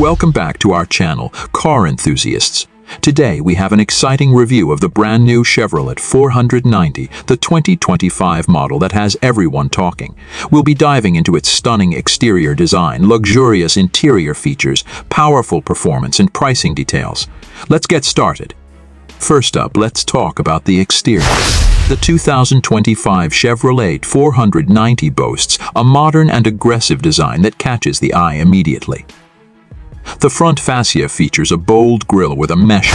Welcome back to our channel, Car Enthusiasts. Today we have an exciting review of the brand new Chevrolet 490, the 2025 model that has everyone talking. We'll be diving into its stunning exterior design, luxurious interior features, powerful performance, and pricing details. Let's get started. First up, let's talk about the exterior. The 2025 Chevrolet 490 boasts a modern and aggressive design that catches the eye immediately. The front fascia features a bold grille with a mesh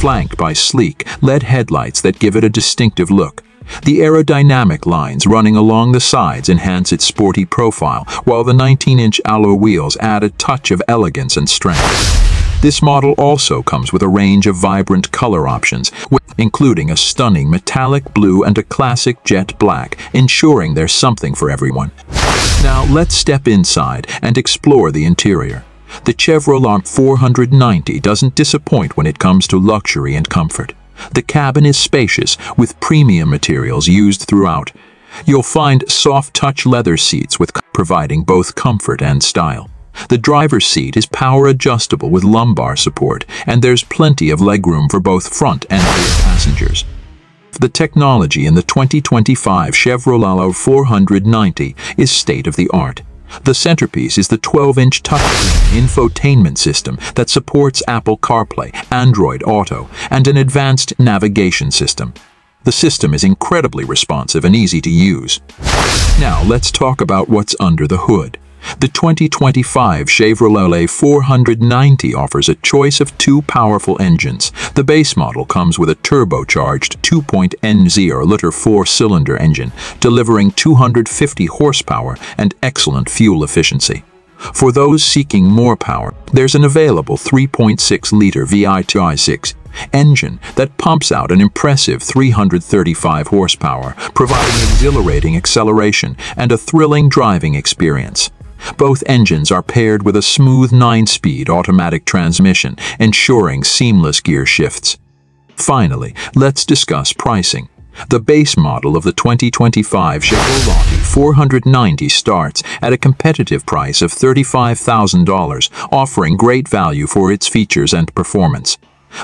flanked by sleek LED headlights that give it a distinctive look. The aerodynamic lines running along the sides enhance its sporty profile, while the 19-inch alloy wheels add a touch of elegance and strength. This model also comes with a range of vibrant color options, including a stunning metallic blue and a classic jet black, ensuring there's something for everyone. Now let's step inside and explore the interior. The Chevrolet 490 doesn't disappoint when it comes to luxury and comfort. The cabin is spacious, with premium materials used throughout. You'll find soft-touch leather seats with providing both comfort and style. The driver's seat is power adjustable with lumbar support, and there's plenty of legroom for both front and rear passengers. The technology in the 2025 Chevrolet 490 is state-of-the-art. The centerpiece is the 12-inch touchscreen infotainment system that supports Apple CarPlay, Android Auto, and an advanced navigation system. The system is incredibly responsive and easy to use. Now let's talk about what's under the hood. The 2025 Chevrolet 490 offers a choice of two powerful engines. The base model comes with a turbocharged 2.0-liter four-cylinder engine, delivering 250 horsepower and excellent fuel efficiency. For those seeking more power, there's an available 3.6-liter V6 engine that pumps out an impressive 335 horsepower, providing exhilarating acceleration and a thrilling driving experience. Both engines are paired with a smooth 9-speed automatic transmission, ensuring seamless gear shifts. Finally, let's discuss pricing. The base model of the 2025 Chevrolet 490 starts at a competitive price of $35,000, offering great value for its features and performance.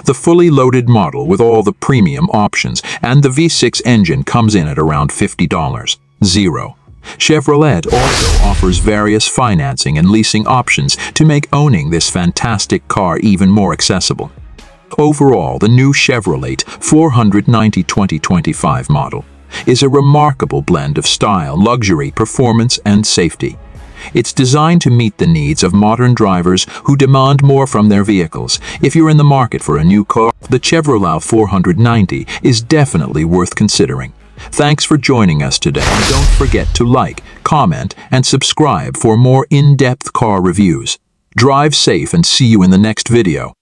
The fully loaded model with all the premium options and the V6 engine comes in at around $50. Zero. Chevrolet also offers various financing and leasing options to make owning this fantastic car even more accessible. Overall, the new Chevrolet 490 2025 model is a remarkable blend of style, luxury, performance, and safety. It's designed to meet the needs of modern drivers who demand more from their vehicles. If you're in the market for a new car, the Chevrolet 490 is definitely worth considering. Thanks for joining us today don't forget to like, comment, and subscribe for more in-depth car reviews. Drive safe and see you in the next video.